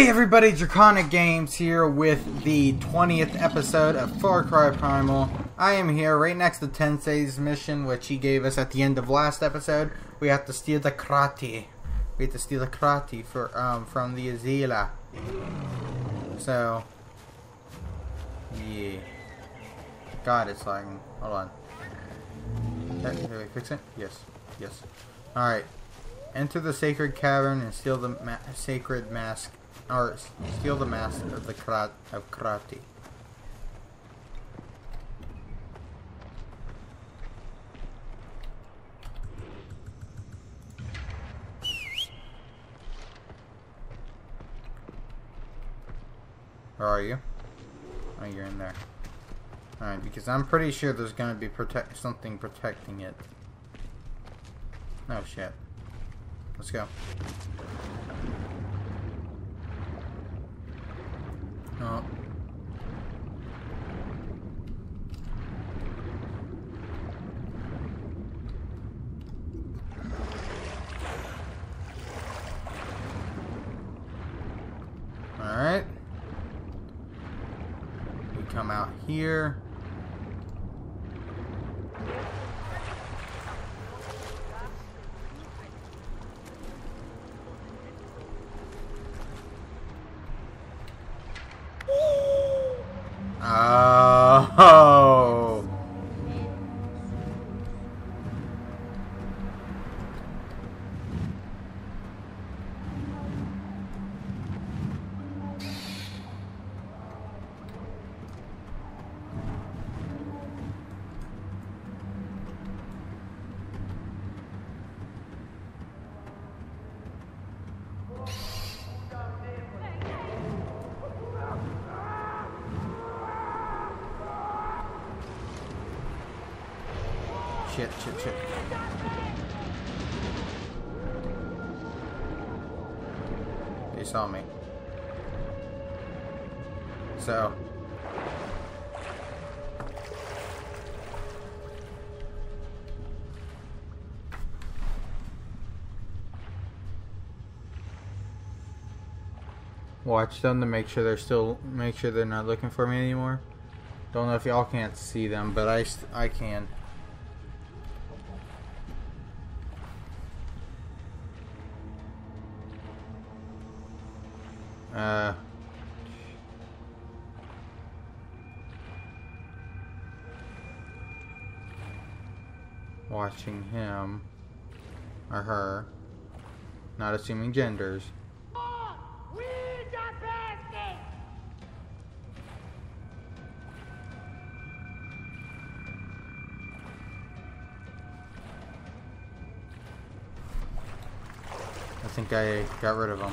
Hey everybody, Draconic Games here with the 20th episode of Far Cry Primal. I am here right next to Tensay's mission, which he gave us at the end of last episode. We have to steal the Krati. We have to steal the Krati for, um, from the Izila. So, yeah. God, it's lagging. Hold on. Can we fix it? Yes. Yes. Alright. Enter the sacred cavern and steal the ma sacred mask or steal the mask of the Krat of Krati. Where are you? Oh, you're in there. Alright, because I'm pretty sure there's gonna be protect something protecting it. Oh shit. Let's go. Oh. Shit, shit, shit. He saw me. So. Watch them to make sure they're still, make sure they're not looking for me anymore. Don't know if y'all can't see them, but I, I can. Uh, watching him or her, not assuming genders. I think I got rid of him.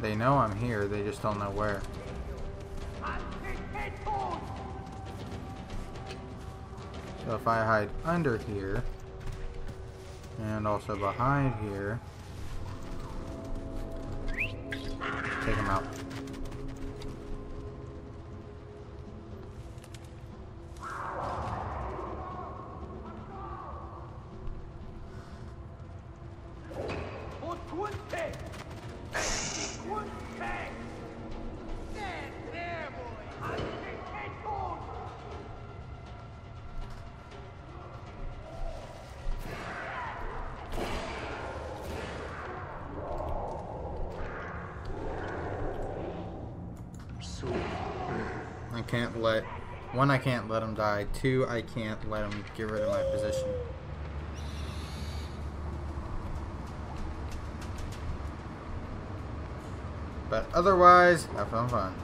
They know I'm here, they just don't know where. So if I hide under here, and also behind here, take him out. Let One, I can't let him die. Two, I can't let him get rid of my position. But otherwise, have fun fun.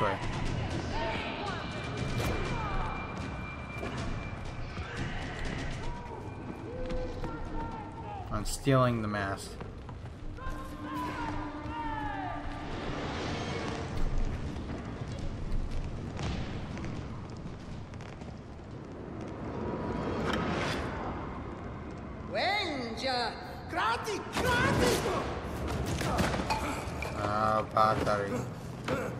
This way. On stealing the mast. Venja! Grati, grati! Ah, battery.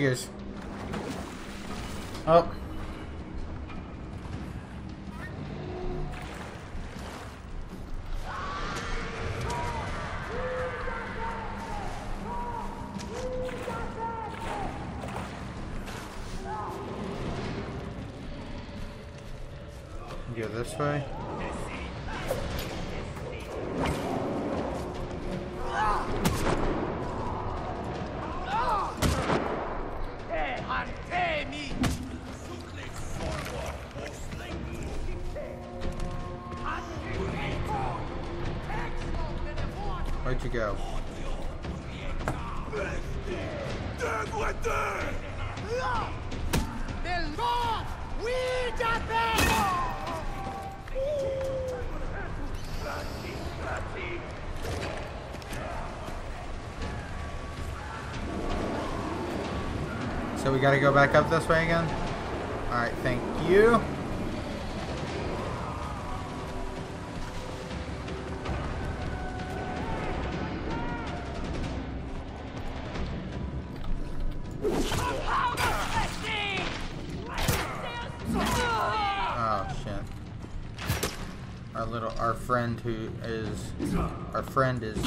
Figures. Oh. Go this way. Gotta go back up this way again? Alright, thank you. Oh shit. Our little our friend who is our friend is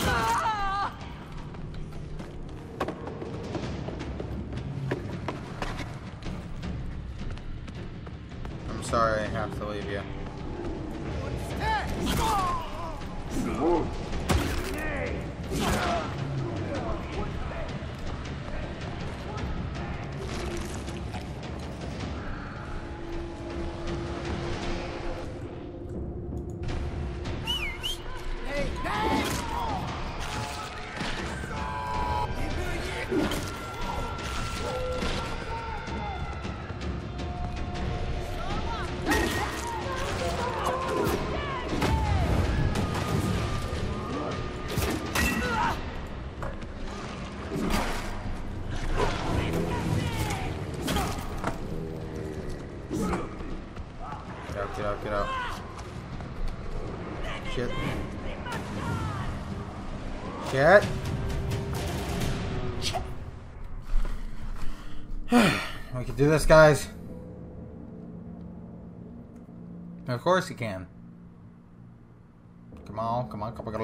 Shit. we can do this, guys. Of course you can. Come on, come on, come on.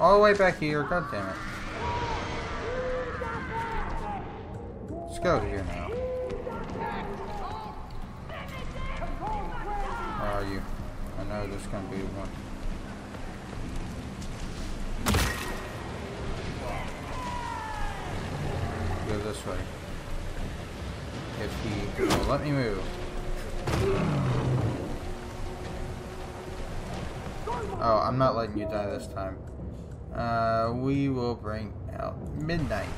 All the way back here, god damn it. Let's go here now. Where are you? Know there's gonna be one. Go this way. If he will let me move. Oh, I'm not letting you die this time. Uh, we will bring out midnight.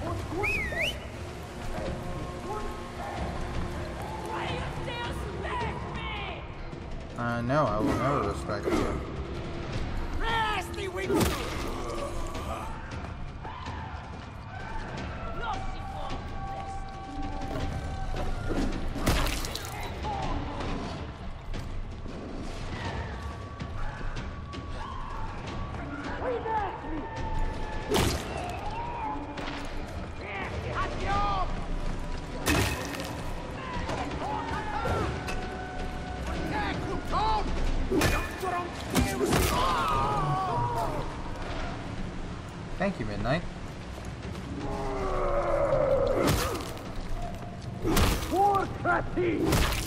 Uh, no, I will never respect you. Thank you, Midnight. Alright.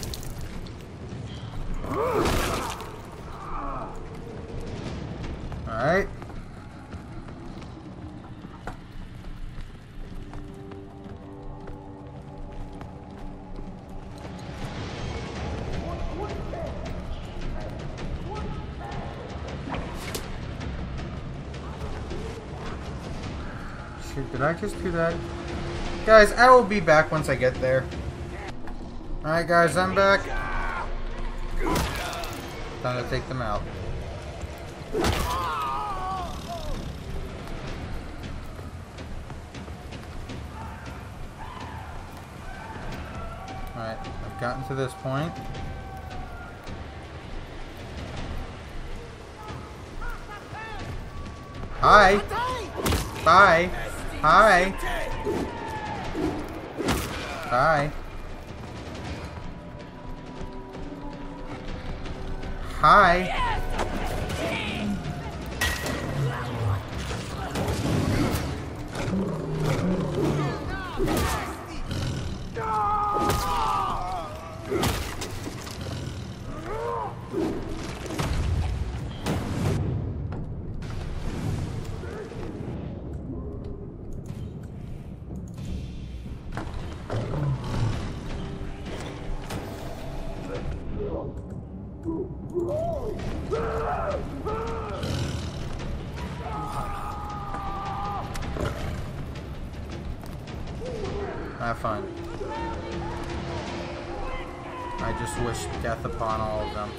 Just do that? Guys, I will be back once I get there. Alright guys, I'm back. Time to take them out. Alright, I've gotten to this point. Hi! Bye! Hi! Hi! Hi! Ah, Have fun. I just wish death upon all of them.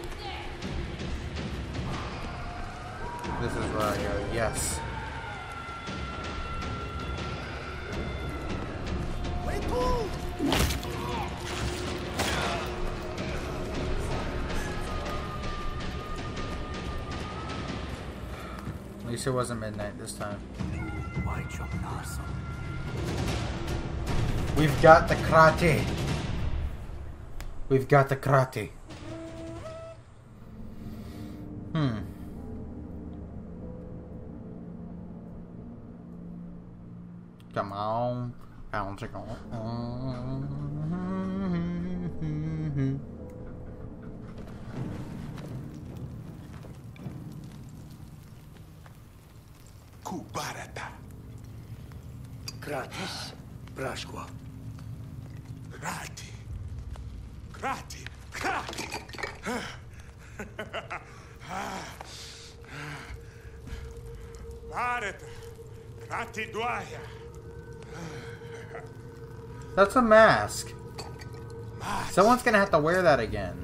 This is where I go. Yes. At least it wasn't midnight this time. We've got the Krati. We've got the Krati. Hmm. Come on. Bounce it on. Kubarata. Gratis, Brashqua. Krati. Krati. Krati. Barata. Krati Dwaya. That's a mask. Someone's gonna have to wear that again.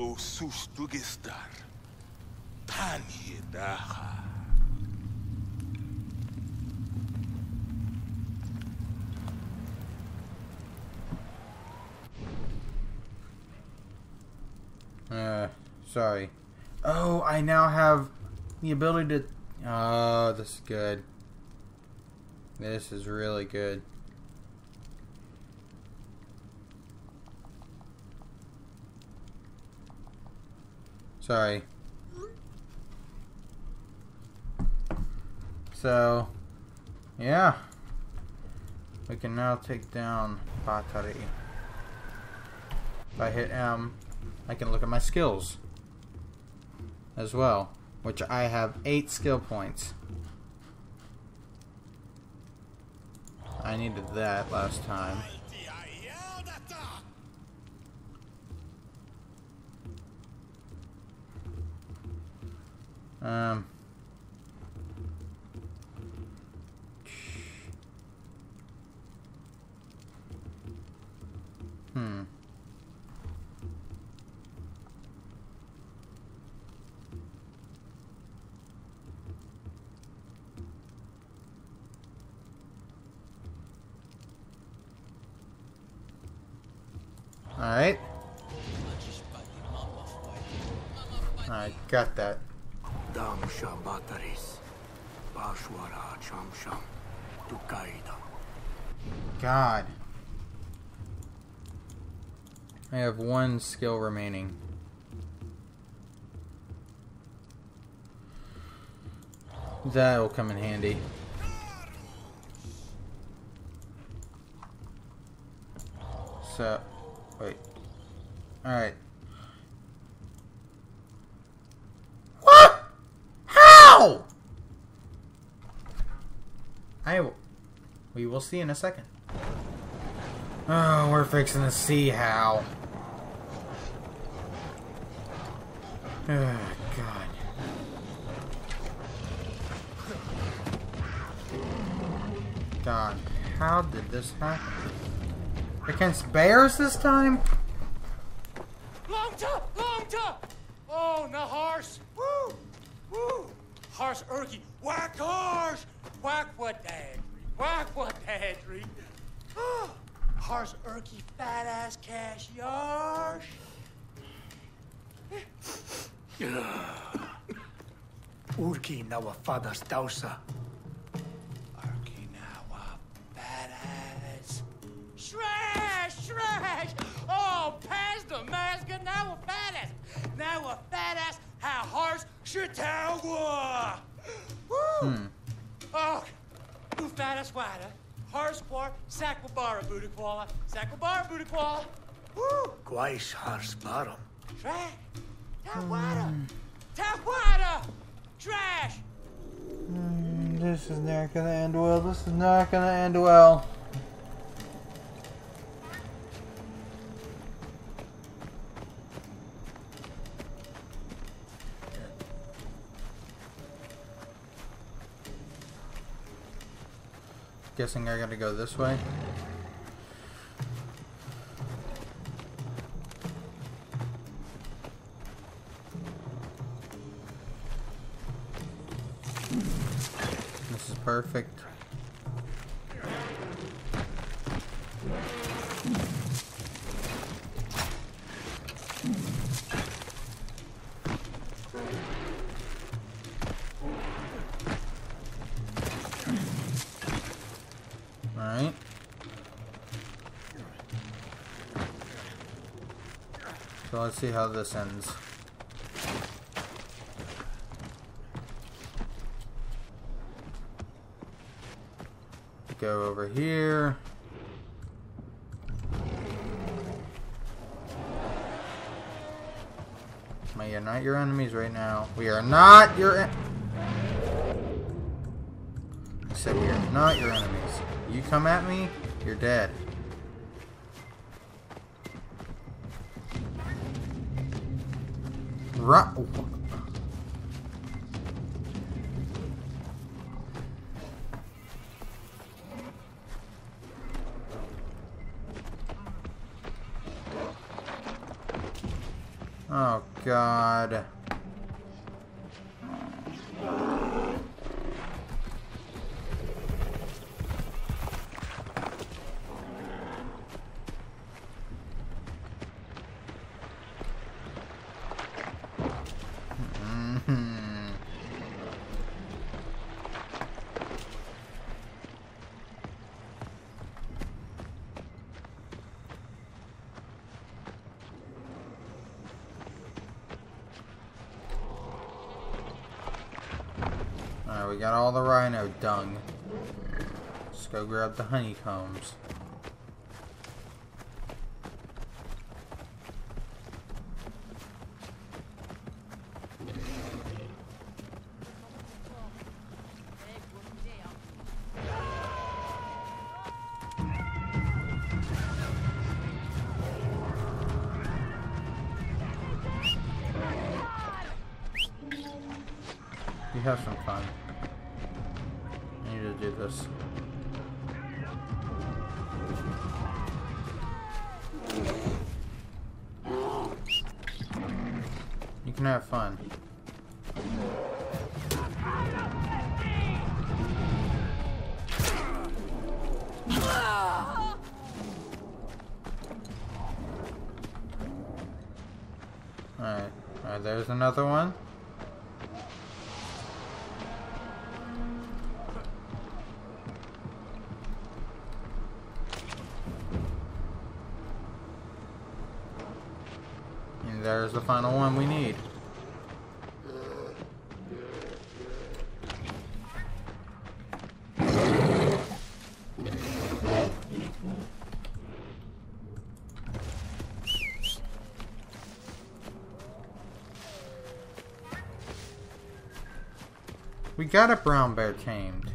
O sustugistar. Tani daha. Uh, sorry. Oh, I now have the ability to. Oh, this is good. This is really good. Sorry. So, yeah. We can now take down Batari. If I hit M, I can look at my skills as well, which I have eight skill points. I needed that last time. Um. Damsha Bataris. Bashwara Chamsham. Tukaida. God. I have one skill remaining. That'll come in handy. So, wait. Alright. What? How? I. We will see in a second. Oh, we're fixing to see how. Oh, God. God, how did this happen? Against bears this time? Long time, long time. Oh, na horse. Woo, woo. Horse erky. Whack horse. Whack what dad. Whack what dad read. Oh, horse erky fat ass cash yarsh. Urki nawa fadas dausa. Erky now a fat ass. Shrash, shrash. Oh, past the mask and now a fat ass. Now a fat ass. How horse Chautauqua. Woo. Hmm. Oh, who fat ass wider. Horse war, sakwabara budakwala. Sakwabara budakwala. Woo. Gwaish hars barum. Trash. Tawada. Tawada. Trash. Mm, this is not gonna end well. This is not gonna end well. Guessing I gotta go this way. This is perfect. See how this ends. Go over here. We are not your enemies right now. We are not your I said we are not your enemies. You come at me, you're dead. Oh god. Mhm. Alright, we got all the rhino dung. Let's go grab the honeycombs. Can have fun. Alright, alright, there's another one. And there's the final one we need. Got a brown bear tamed.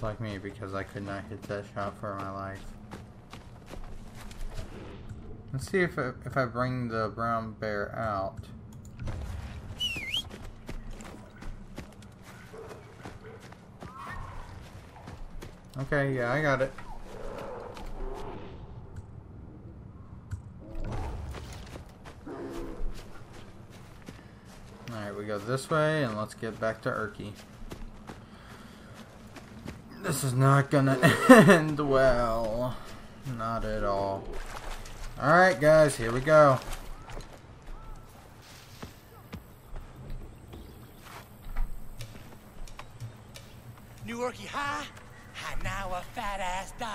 Just like me, because I could not hit that shot for my life. Let's see if I, if I bring the brown bear out. Okay, yeah, I got it. Alright, we go this way, and let's get back to Urki. This is not gonna end well. Not at all. Alright, guys, here we go. New Yorkie high, high now a fat ass da.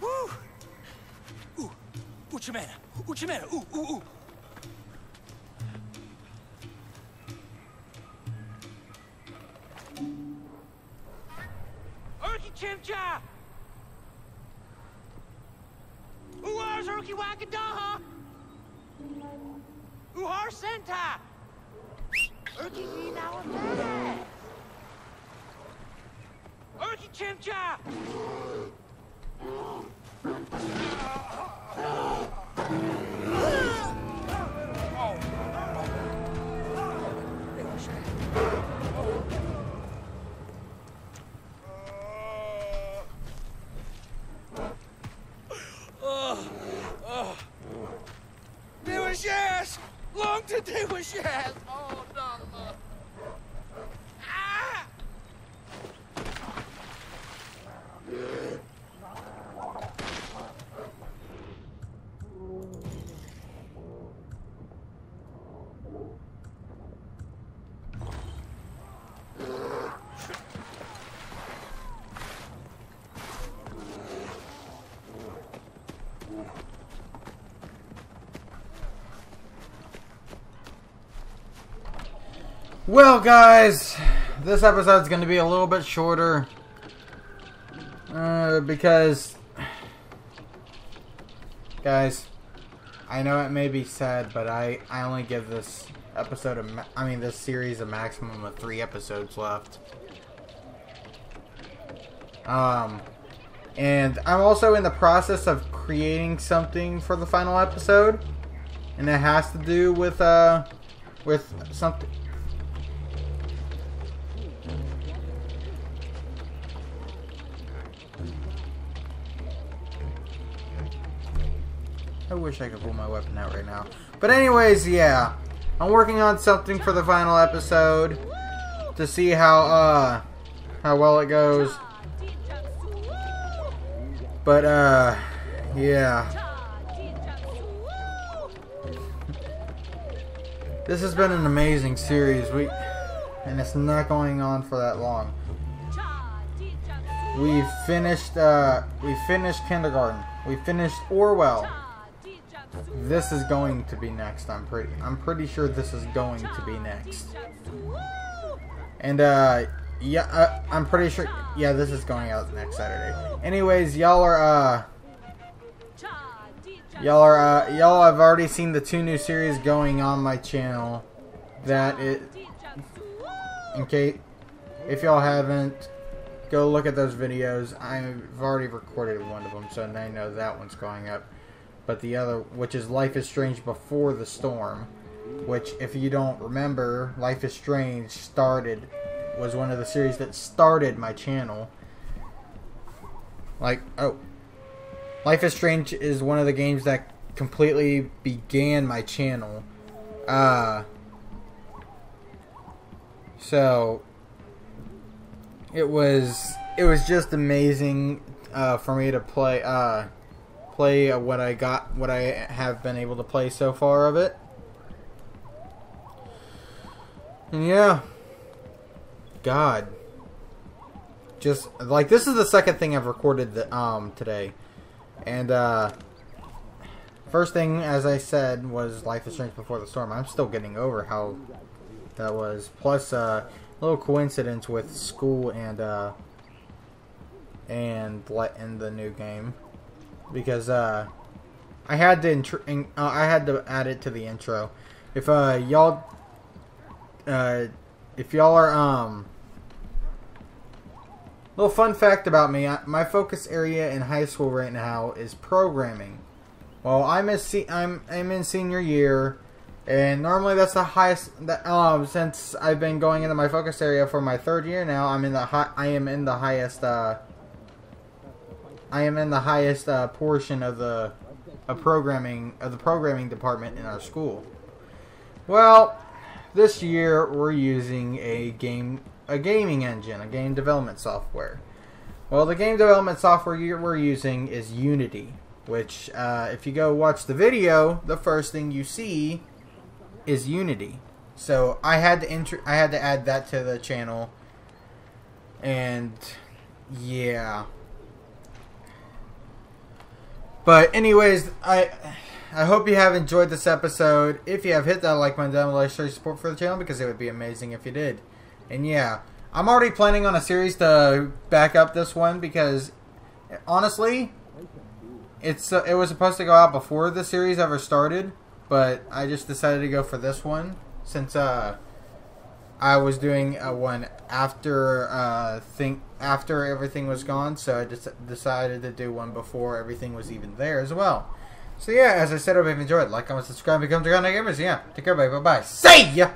Woo! Ooh, Uchimena, Uchimena, ooh, ooh, ooh. Yes! Long to they was yes! Oh, no. Ah! Well, guys, this episode's going to be a little bit shorter uh, because guys, I know it may be sad, but I I only give this episode a ma- I mean this series a maximum of three episodes left. Um, and I'm also in the process of creating something for the final episode, and it has to do with uh with something. I wish I could pull my weapon out right now. But anyways, yeah. I'm working on something for the final episode to see how uh how well it goes. But uh yeah. This has been an amazing series. We and it's not going on for that long. We finished uh we finished kindergarten. We finished Orwell. This is going to be next. I'm pretty I'm pretty sure this is going to be next. And uh yeah, uh, I'm pretty sure yeah, this is going out next Saturday. Anyways, y'all are uh y'all are uh y'all have already seen the two new series going on my channel that it case if y'all haven't go look at those videos. I've already recorded one of them, so I know that one's going up but the other, which is Life is Strange Before the Storm, which, if you don't remember, Life is Strange started, was one of the series that started my channel. Like, oh. Life is Strange is one of the games that completely began my channel. Uh, so, it was, it was just amazing uh, for me to play, uh, play what I got, what I have been able to play so far of it. And yeah, God, just like this is the second thing I've recorded the, um today, and uh, first thing as I said was Life is Strange Before the Storm. I'm still getting over how that was. Plus, uh, a little coincidence with school and uh, and let in the new game because uh, I had to in, uh, I had to add it to the intro. If uh, y'all uh, if y'all are um little fun fact about me, I, my focus area in high school right now is programming. Well, I'm a se- I'm I'm in senior year, and normally that's the highest. That, um, since I've been going into my focus area for my third year now, I'm in the high. I am in the highest. Uh, I am in the highest uh, portion of the of programming of the programming department in our school. Well, this year we're using a game a gaming engine, a game development software. Well, the game development software we're using is Unity, which uh, if you go watch the video, the first thing you see is Unity. So I had to enter, I had to add that to the channel, and yeah. But anyways, I I hope you have enjoyed this episode. If you have, hit that like button down below, show your support for the channel because it would be amazing if you did. And yeah, I'm already planning on a series to back up this one because honestly, it's uh, it was supposed to go out before the series ever started, but I just decided to go for this one since uh I was doing a one after uh think after everything was gone, so I just decided to do one before everything was even there as well. So yeah, as I said, I hope you've enjoyed. Like, comment, subscribe, become the Gunner Gamers. Yeah, take care, bye, bye, bye. See ya.